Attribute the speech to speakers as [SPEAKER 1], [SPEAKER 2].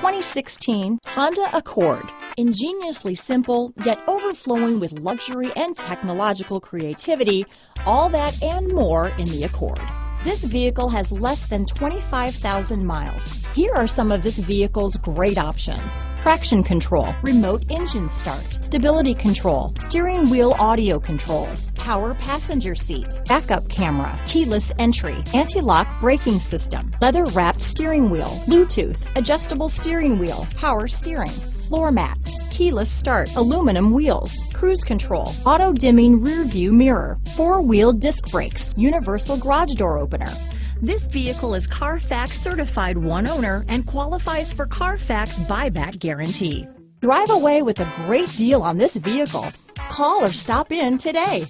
[SPEAKER 1] 2016 Honda Accord. Ingeniously simple, yet overflowing with luxury and technological creativity, all that and more in the Accord. This vehicle has less than 25,000 miles. Here are some of this vehicle's great options. Traction control, remote engine start, stability control, steering wheel audio controls, power passenger seat, backup camera, keyless entry, anti-lock braking system, leather wrapped steering wheel, Bluetooth, adjustable steering wheel, power steering, floor mats, keyless start, aluminum wheels, cruise control, auto dimming rear view mirror, four wheel disc brakes, universal garage door opener. This vehicle is Carfax certified one owner and qualifies for Carfax buyback guarantee. Drive away with a great deal on this vehicle. Call or stop in today.